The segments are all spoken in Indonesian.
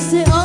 say, oh.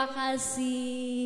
Terima kasih.